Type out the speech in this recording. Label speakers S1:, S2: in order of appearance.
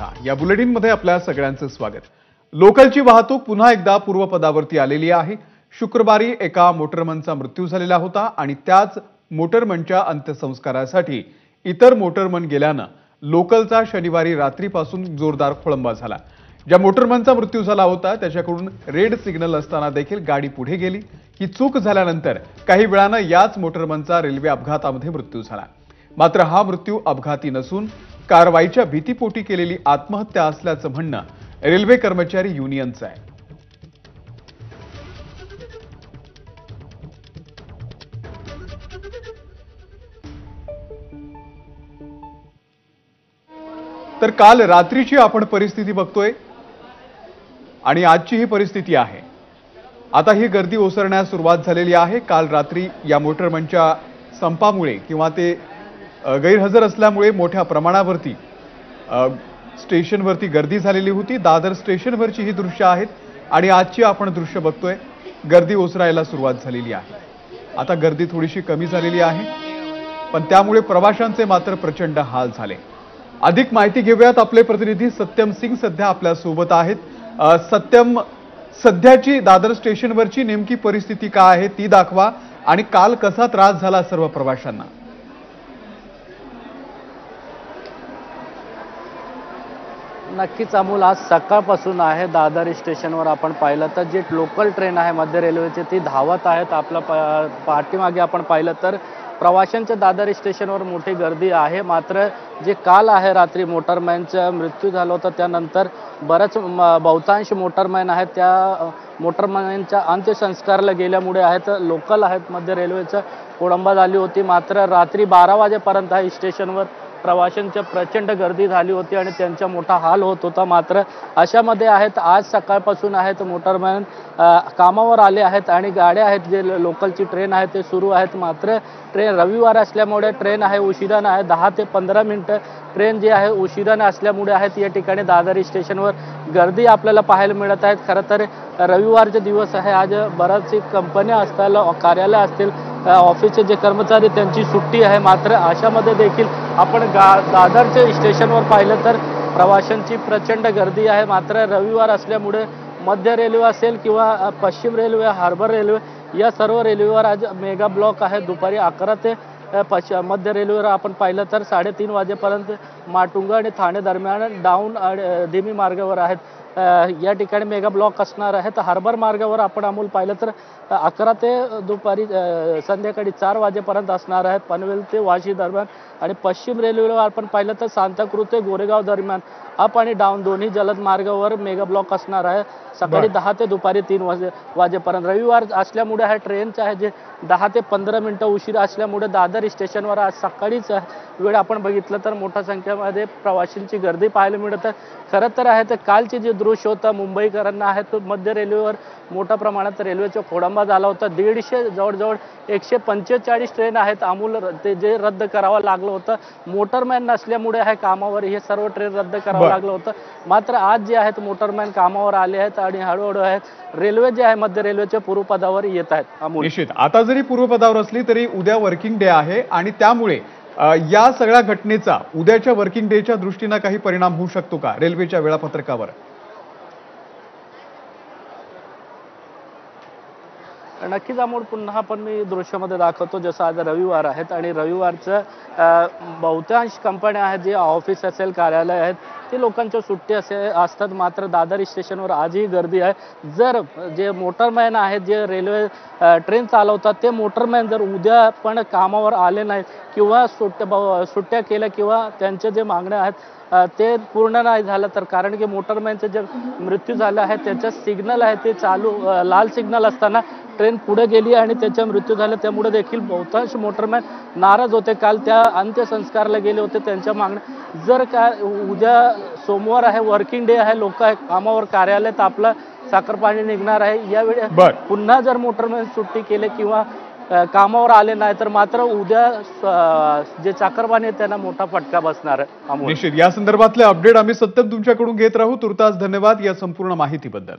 S1: वार्ता या बुलेटिनमध्ये आपल्या सगळ्यांचं स्वागत. लोकलची वाहतूक पुन्हा एकदा पूर्वपदावरती आलेली आहे. शुक्रवारी एका मोटरमनचा मृत्यू झालेला होता आणि त्याच मोटरमनच्या अंत्यसंस्कारासाठी इतर मोटरमन गेल्यानं लोकलचा शनिवारी रात्रीपासून जोरदार खोळंबा झाला. ज्या मोटरमनचा मृत्यू झाला होता त्याच्याकडून रेड सिग्नल असताना देखील गाडी पुढे गेली. ही चूक झाल्यानंतर काही वेळानं याच मोटरमनचा रेल्वे अपघातामध्ये मृत्यू झाला. मात्र हा मृत्यू अपघाती नसून कारवाईच्या भीतीपोटी केलेली आत्महत्या असल्याचं म्हणणं रेल्वे कर्मचारी युनियनचं आहे. तर काल रात्रीची आपण परिस्थिती बघतोय आणि आजची ही परिस्थिती आहे. आता ही गर्दी ओसरण्यास सुरुवात झालेली आहे. काल रात्री या मोटरमनच्या संपामुळे किंवा ते गैरहजर असल्यामुळे मोठ्या प्रमाणावरती स्टेशनवरती गर्दी झालेली होती. दादर स्टेशनवरची ही दृश्य आहेत आणि आजची आपण दृश्य बघतोय. गर्दी ओसरायला सुरुवात झालेली आहे. आता गर्दी थोडीशी कमी झालेली आहे. पण त्यामुळे प्रवाशांचे मात्र प्रचंड हाल झाले. अधिक माहिती घेऊयात. आपले प्रतिनिधी सत्यम सिंग सध्या आपल्यासोबत आहेत. सत्यम सध्याची दादर स्टेशनवरची नेमकी परिस्थिती काय आहे ती दाखवा आणि काल कसा त्रास झाला सर्व प्रवाशांना?
S2: नक्कीच अमोल आज सकाळपासून आहे दादर स्टेशनवर आपण पाहिलं तर जे लोकल ट्रेन आहे मध्य रेल्वेची ती धावत आहेत आपला पाठीमागे आपण पाहिलं तर प्रवाशांच्या दादर स्टेशनवर मोठी गर्दी आहे. मात्र जे काल आहे रात्री मोटरमॅनचा मृत्यू झाला होता त्यानंतर बरंच म- बहुतांश मोटरमॅन आहेत. त्या मोटरमॅनच्या अंत्यसंस्कारला गेल्यामुळे आहेत लोकल आहेत मध्य रेल्वेचं कोळंबा झाली होती. मात्र रात्री बारा वाजेपर्यंत आहे स्टेशनवर प्रवाशांच्या प्रचंड गर्दी झाली होती आणि त्यांचा मोठा हाल होत होता. मात्र अशामध्ये आहेत आज सकाळपासून आहेत मोटरमॅन कामावर आले आहेत आणि गाड्या आहेत जे लोकलची ट्रेन आहे ते सुरू आहेत. मात्र ट्रेन रविवार असल्यामुळे ट्रेन आहे उशिरानं आहे. दहा ते पंधरा मिनटं ट्रेन जी आहे उशिरानं असल्यामुळे आहेत. या ठिकाणी दादरी स्टेशनवर गर्दी आपल्याला पाहायला मिळत आहेत. खरं तर रविवारचे दिवस आहे. आज बऱ्याचशी कंपन्या असतील कार्यालय असतील ऑफिसचे जे कर्मचारी त्यांची सुट्टी आहे. मात्र अशामध्ये देखील आपण गा दादरच्या स्टेशनवर पाहिलं तर प्रवाशांची प्रचंड गर्दी आहे. मात्र रविवार असल्यामुळे मध्य रेल्वे असेल किंवा पश्चिम रेल्वे हार्बर रेल्वे या सर्व रेल्वेवर आज मेगा ब्लॉक आहे. दुपारी अकरा ते अ, मध्य रेल्वेवर आपण पाहिलं तर साडेतीन वाजेपर्यंत माटुंगा आणि ठाणे दरम्यान डाऊन आणि धीमी मार्गावर आहेत. या ठिकाणी मेगा ब्लॉक असणार आहे तर हार्बर मार्गावर आपण अमोल पाहिलं तर अकरा ते दुपारी संध्याकाळी चार वाजेपर्यंत असणार आहे पनवेल ते वाशी दरम्यान आणि पश्चिम रेल्वेवर आपण पाहिलं तर सांताक्रूज ते गोरेगाव दरम्यान अप आणि डाऊन दोन्ही जलद मार्गावर मेगा ब्लॉक असणार आहे. सकाळी. दहा ते दुपारी तीन वाजे वाजेपर्यंत. रविवार असल्यामुळे हा ट्रेनचं आहे जे दहा ते पंधरा मिनटं उशीर असल्यामुळे दादर स्टेशनवर आज सकाळीच वेळ आपण बघितलं तर मोठ्या संख्येमध्ये प्रवाशांची गर्दी पाहायला मिळत. आहे खरं तर आहे तर कालचे जे दृश्य होतं. मुंबईकरांना आहे तो मध्य रेल्वेवर मोठ्या प्रमाणात रेल्वेचा खोडंबा झाला होता. दीडशे जवळजवळ एकशे पंचेचाळीस ट्रेन आहेत. अमूल ते जे रद्द करावं लागलं होतं. मोटरमॅन नसल्यामुळे आहे कामावर हे सर्व ट्रेन रद्द करावं. लागलं होतं. मात्र आज जे आहेत मोटरमॅन कामावर आले आहेत आणि हळूहळू आहेत. रेल्वे जे आहे मध्य रेल्वेच्या पूर्वपदावर येत आहेत. अमोल.
S1: निश्चित. आता जरी पूर्वपदावर असली तरी उद्या वर्किंग डे आहे आणि त्यामुळे या सगळ्या घटनेचा उद्याच्या वर्किंग डेच्या दृष्टीनं काही परिणाम होऊ शकतो का? रेल्वेच्या वेळापत्रकावर.
S2: नक्कीच अमोल पुन्हा पण मी दृश्यामध्ये दाखवतो जसं आज रविवार आहेत आणि रविवारचं बहुतांश कंपन्या आहेत जे ऑफिस असेल कार्यालय आहेत ते लोकांच्या सुट्टी असे असतात. मात्र दादर स्टेशनवर आजही गर्दी आहे. जर जे मोटरमॅन आहेत जे रेल्वे ट्रेन चालवतात ते मोटरमॅन जर उद्या पण कामावर आले नाहीत किंवा सुट्ट्या ब- सुट्ट्या केल्या किंवा त्यांच्या जे मागण्या आहेत ते पूर्ण नाही झालं तर कारण की मोटरमॅनचे जे मृत्यू झाला आहे त्याचं सिग्नल आहे ते चालू लाल सिग्नल असताना ट्रेन पुढे गेली आणि त्याचा मृत्यू झाला. त्यामुळे देखील बहुतांश मोटरमॅन नाराज होते. काल त्या अंत्यसंस्कारला गेले होते. त्यांच्या मागण्या जर काय उद्या सोमवार आहे वर्किंग डे आहे लोक आहे कामावर कार्यालयात आपलं साखरपाणी निघणार आहे. यावेळी. पुन्हा जर मोटरमॅन सुट्टी केले किंवा कामावर आले नाही तर मात्र उद्या जे चाकरमानी आहेत त्यांना मोठा फटका बसणार आहे
S1: निश्चित. या संदर्भातले अपडेट आम्ही सतत तुमच्याकडून घेत राहू. तुर्तास धन्यवाद या संपूर्ण माहितीबद्दल.